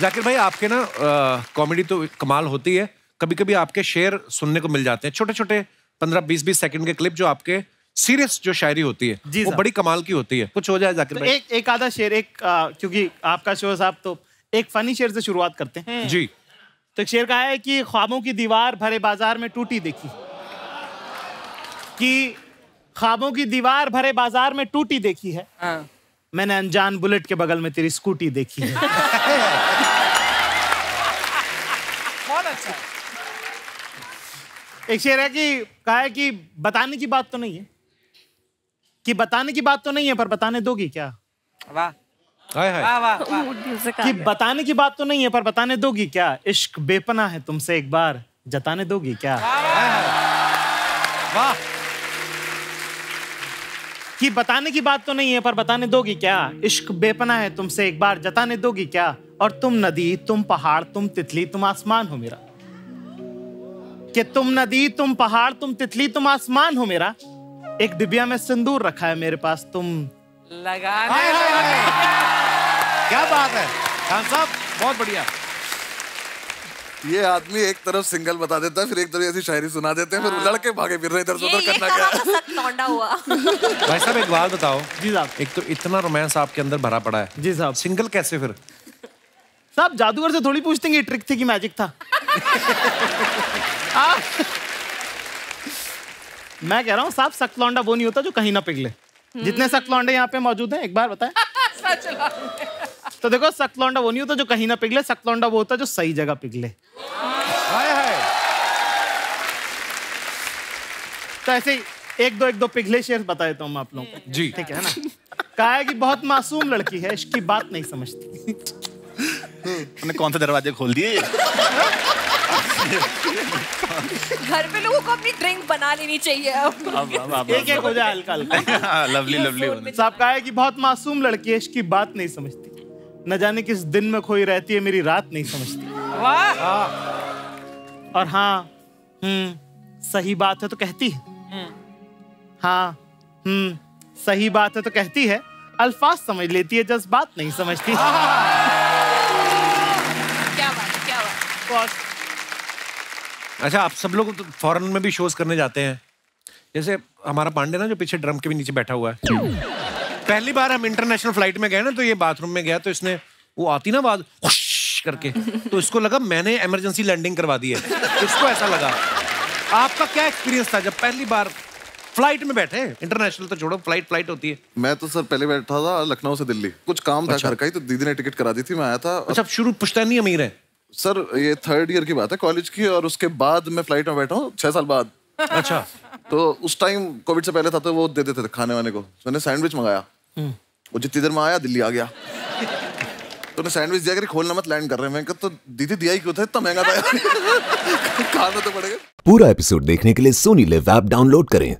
जाकिर भाई आपके ना कॉमेडी तो कमाल होती है। कभी कभी आपके शेर सुनने को मिल जाते हैं। छोटे छोटे पंद्रह बीस बीस सेकंड के क्लिप जो आपके सीरियस जो शायरी होती है जी वो बड़ी कमाल की होती है। कुछ हो जाए जाकिर तो भाई। एक एक आधा शेर एक आ, क्योंकि आपका शो साहब तो एक फनी शेर से शुरुआत करते हैं। जी। तो एक शेर का है कि ख्वाबों की दीवार भरे बाज़ार में टूटी देखी। कि ख्वाबों की दीवार भरे बाज़ार में टूटी देखी है। हाँ। मैंने अनजान बुलेट के बगल में तेरी स्कूटी देखी है। बहुत अच्छा एक शेर है कि कहा है कि बताने की बात तो नहीं है। कि बताने की बात तो नहीं है पर बताने दोगी क्या? वाह। हाय हाय। वाह वाह कि बताने की बात तो नहीं है पर बताने दोगी क्या? इश्क बेपना है तुमसे एक बार जताने दोगी क्या? वाह। कि बताने की बात तो नहीं है पर बताने दोगी क्या? इश्क बेपना है तुमसे एक बार जताने दोगी क्या? और तुम नदी तुम पहाड़ तुम तितली तुम आसमान हो मेरा। कि तुम नदी तुम पहाड़ तुम तितली तुम आसमान हो मेरा। एक डिबिया में सिंदूर रखा है मेरे पास तुम लगाने हाय हाय हाय। क्या बात है? खान साहब बहुत बढ़िया। ये आदमी एक तरफ़ सिंगल बता देता है फिर एक तरफ़ ऐसी शायरी सुना देते हैं फिर लड़के भागे फिर रहे इधर से उधर करना क्या? है हुआ? भाई साहब एक बात बताओ। जी साहब। एक तो इतना रोमांस आपके अंदर भरा पड़ा है। जी साहब। सिंगल कैसे फिर? साहब जादूगर से थोड़ी पूछते हैं कि ट्रिक थी कि मैजिक था। मैं कह रहा हूँ साहब सख्त लौंडा वो नहीं होता जो कहीं ना पिघले। जितने सख्त लौंडे यहाँ पे मौजूद हैं एक बार बताएँ। तो देखो सख्त लौंडा वो नहीं होता जो कहीं ना पिघले सख्त लौंडा वो होता है जो सही जगह पिघले। हाय हाय। तो ऐसे ही एक दो एक दो पिघले शेर बता देता हूँ मैं आप लोगों को। जी। ठीक है ना? कहा है कि बहुत मासूम लड़की है इसकी बात नहीं समझती। मैंने कौन से दरवाजे खोल दिए घर पे लोगों को अपनी ड्रिंक बना लेनी चाहिए अब। अब अब अब एक एक हो जाए हल्का हल्का। लवली लवली साहब कहा है कि बहुत मासूम लड़की है इसकी बात नहीं समझती। न जाने किस दिन में खोई रहती है मेरी रात नहीं समझती। वाह। और हाँ हम्म सही बात है तो कहती है। हाँ हम्म सही बात है तो कहती है। अल्फाज समझ लेती है जज्बात नहीं समझती। क्या बात क्या बात अच्छा आप सब लोग तो फॉरेन में भी शोज़ करने जाते हैं। जैसे हमारा पांडे ना जो पीछे ड्रम के भी नीचे बैठा हुआ है। पहली बार हम इंटरनेशनल फ़्लाइट में गए ना तो ये बाथरूम में गया तो इसने वो आती ना आवाज़ करके तो इसको लगा मैंने इमरजेंसी लैंडिंग करवा दी है। इसको ऐसा लगा। आपका क्या एक्सपीरियंस था जब पहली बार फ़्लाइट में बैठे इंटरनेशनल तो छोड़ो फ़्लाइट फ़्लाइट होती है। मैं तो सर पहले बैठा था लखनऊ से दिल्ली। कुछ काम था घर का ही तो दीदी ने टिकट करा दी थी मैं आया था। अच्छा शुरू पुश्तैनी अमीर है। सर ये थर्ड ईयर की बात है कॉलेज की और उसके बाद मैं फ़्लाइट में बैठा हूँ छह साल बाद। अच्छा। तो उस टाइम कोविड से पहले था तो वो दे देते थे खाने वाने को। तो मैंने सैंडविच मंगाया। वो जितनी देर में आया, दिल्ली आ गया। तो ने सैंडविच दिया कि खोलना मत लैंड कर रहे हैं। मैं तो दीदी दिया ही क्यों था? इतना महँगा था खाना तो पड़ेगा। पूरा एपिसोड देखने के लिए सोनी लिव ऐप डाउनलोड करें।